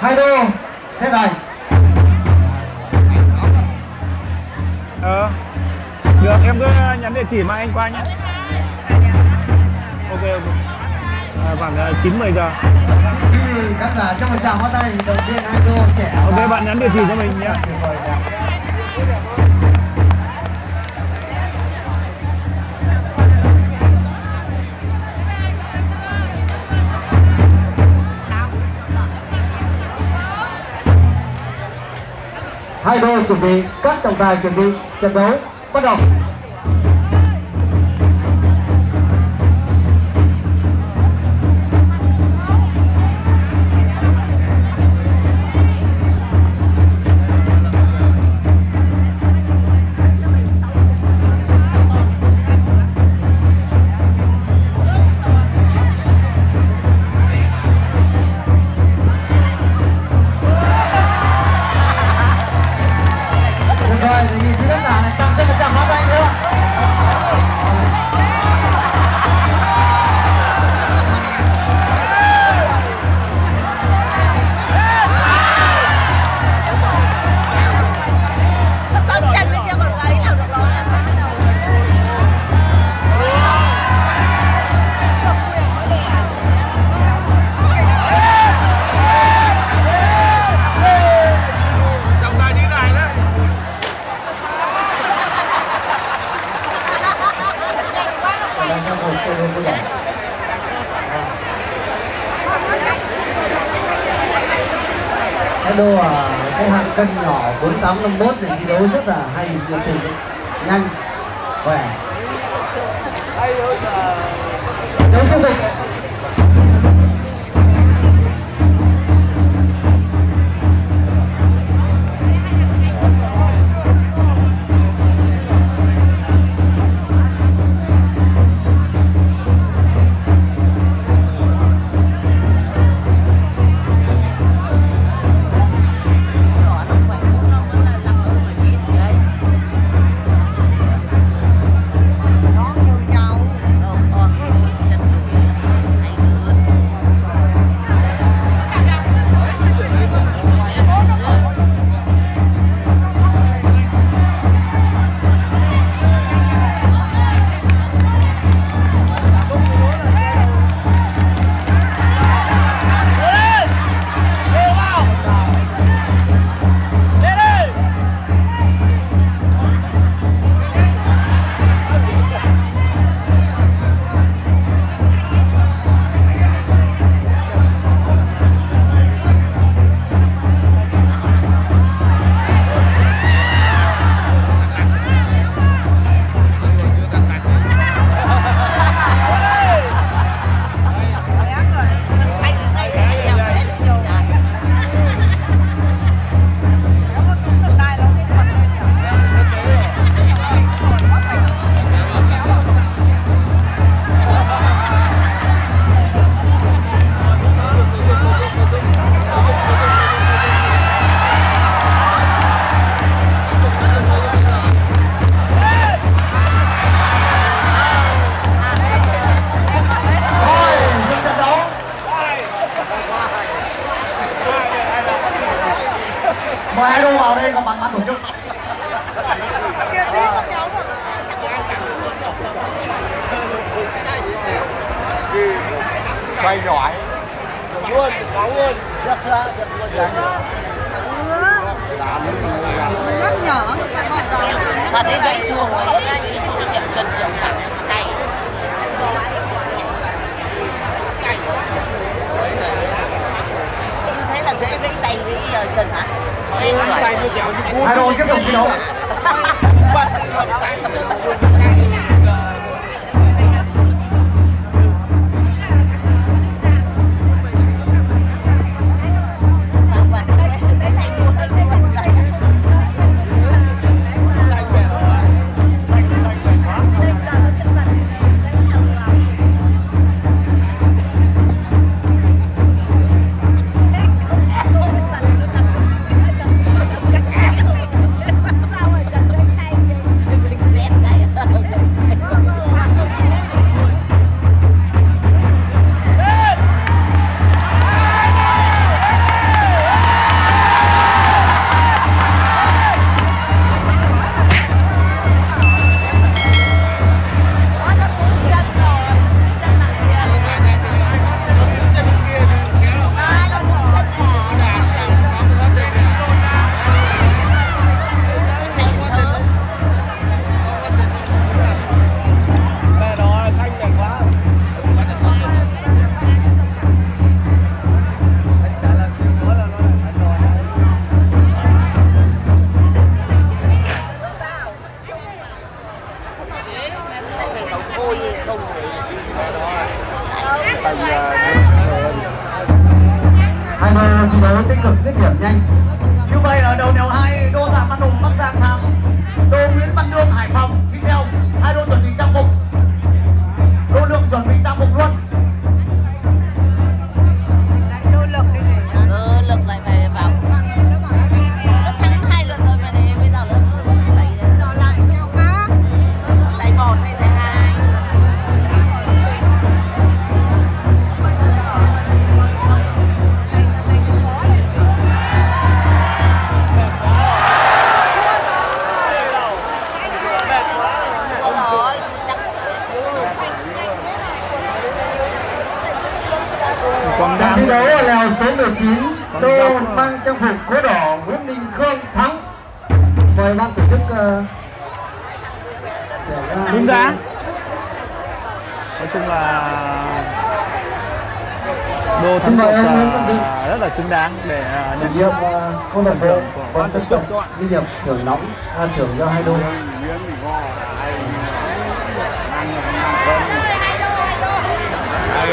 hai đô xe đẩy ờ được em cứ nhắn địa chỉ mà anh qua nhé. Ok ok. À, khoảng ờ, chín mười giờ. Các là trong một tràng hoa tay đầu tiên hai đô trẻ ok bạn nhắn địa chỉ cho mình nhé hai đôi chuẩn bị các trọng tài chuẩn bị trận đấu bắt đầu. Cái đô à, cái hạng cân nhỏ 4851 này thi đấu rất là hay nhiệt tình nhanh khỏe. Đấu tiếp tục. Xoay giỏi. Luôn có luôn. Được chưa? Được luôn Ừ Nhắc nhở người ta gọi rõ ràng Sao thế gãy xương rồi Chậm chân cả tay. Như thế là dễ gãy tay gãy uh, chân hả? Em tay nó dẻo như cua hai đô tiếp tục thi đấu À, hai đội thi đấu tích cực, dứt điểm nhanh. Như vậy ở đầu đều hai, đô giảm văn hùng, bắc giang thắng. Đô nguyễn văn đương, hải phòng. Mời ban tổ chức uh, đúng đá nói chung là đô Xin thắng mời cuộc ông Nguyễn Văn Thịnh. à, rất là xứng đáng để chủ nhận nhiệm uh, câu lạc bộ của còn ban tổ dân chức tộc các bạn. liên hiệp thưởng nóng à, thưởng cho hai đô là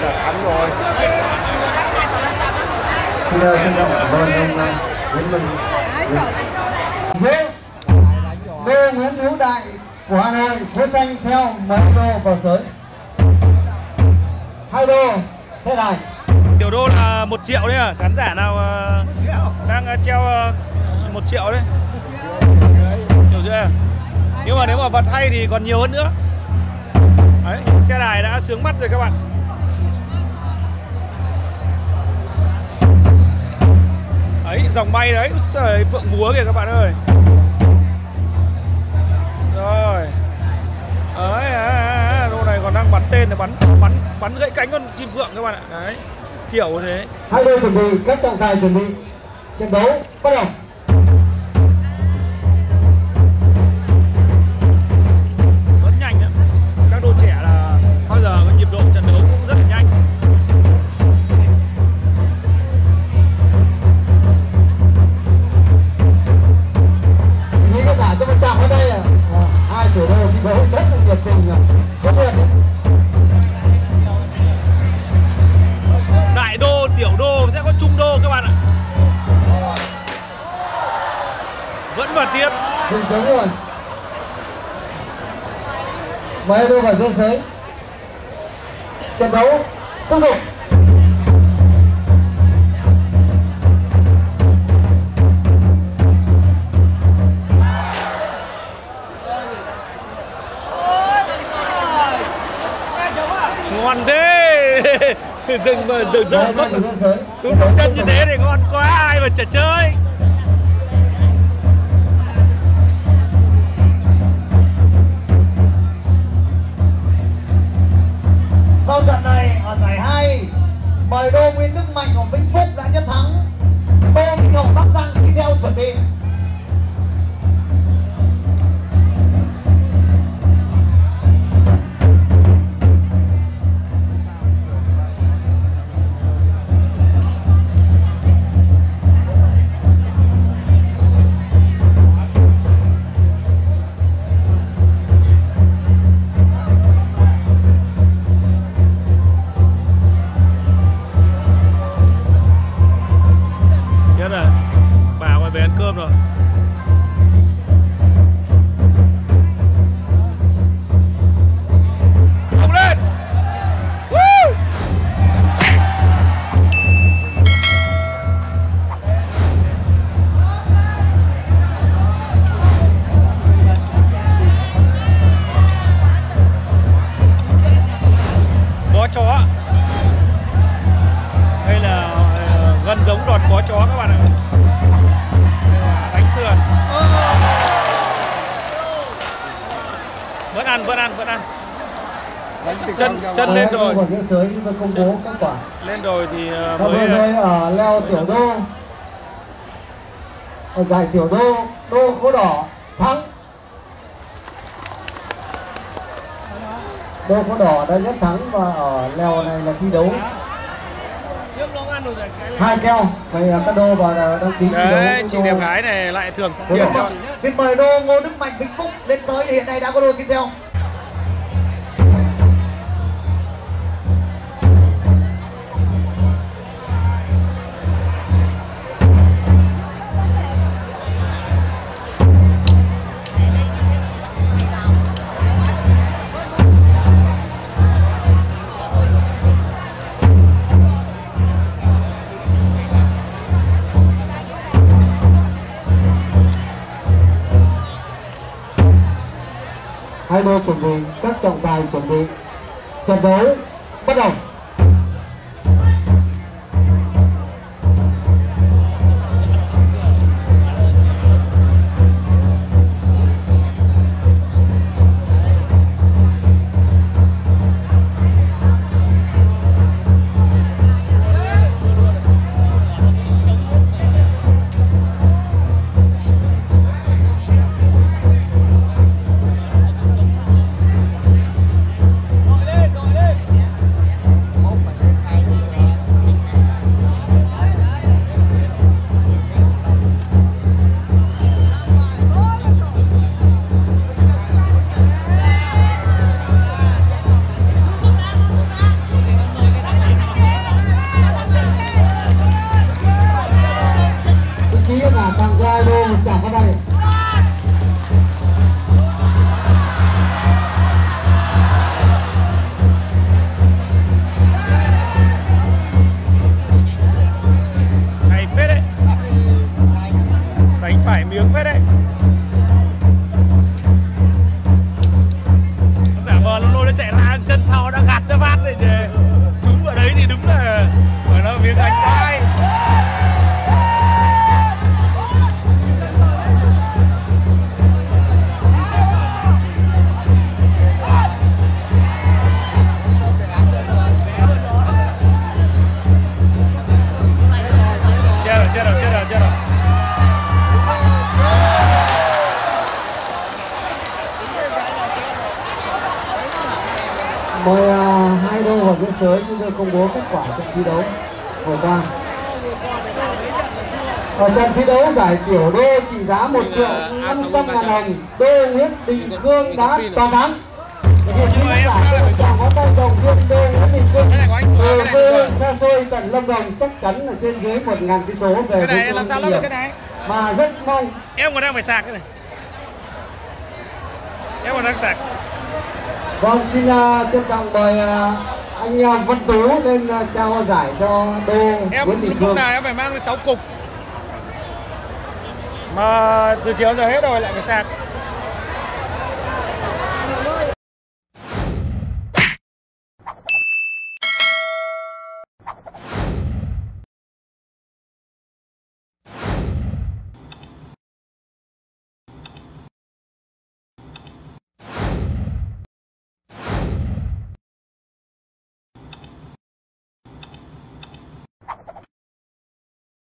là rồi. xin trân trọng cảm ơn ông Nguyễn Minh Dễ Nguyễn Hữu Đại của Hà Nội phố xanh theo mấy đô vào sới hai đô xe đài. Tiểu đô là một triệu đấy à? Khán giả nào ờ, đang ờ, treo ờ, một triệu đấy. Hiểu chưa? Nhưng mà nếu mà vật hay thì còn nhiều hơn nữa. Đấy, xe đài đã sướng mắt rồi các bạn. Đấy, dòng bay đấy Trời, phượng múa kìa các bạn ơi. Rồi. Đấy, à, à, à, à này còn đang bắn tên là bắn bắn bắn gãy cánh con chim phượng các bạn ạ. Đấy, kiểu thế. Hai đội chuẩn bị các trọng tài chuẩn bị. Trận đấu bắt đầu. Vẫn vào tiếp. Dừng chống rồi mời đô vào giữa sới trận đấu tiếp tục ngon thế. Dừng mà dừng dừng. tung tung chân như thế thì ngon quá ai mà chả chơi Sau trận này ở giải 2 mời đô Nguyễn Đức Mạnh của Vĩnh Phúc đã nhất thắng. Tô Minh Hậu, Bắc Giang xin theo chuẩn bị. Ăn vẫn ăn vẫn ăn. Chân- chân lên rồi. vào giữa sới chúng tôi công bố kết quả. Lên rồi thì ờ, Và vừa mới rồi ở leo tiểu đô ở giải tiểu đô đô khố đỏ thắng. Đô khố đỏ đã nhất thắng và ở leo này là thi đấu. Hai keo. Vậy các đô vào đăng ký thi đấu đấy chị đô- đẹp gái này lại cho Xin mời đô Ngô Đức Mạnh Vĩnh Phúc lên sới hiện nay đã có đô xin theo. Hai đôi chuẩn bị các trọng tài chuẩn bị. Trận đấu bắt đầu. Fuera sới chúng tôi công bố kết quả trận thi đấu vừa qua ở trận thi đấu giải tiểu đô trị giá 1 triệu 500 ngàn đồng đô Nguyễn Đình Khương đã toàn thắng. Tràng pháo tay đồng viên đô Nguyễn Đình Khương. Từ quê hương xa xôi tận Lâm Đồng chắc chắn là trên dưới 1 ngàn cây số về cái với công ty nghiệp cái mà rất mong em còn đang phải sạc cái này. Em còn đang sạc. Vâng, xin uh, trân trọng mời uh, anh uh, Văn Tú lên uh, trao giải cho đô em Nguyễn Đình lúc Khương. nào em phải mang 6 cục mà từ chiều giờ hết rồi lại phải sạc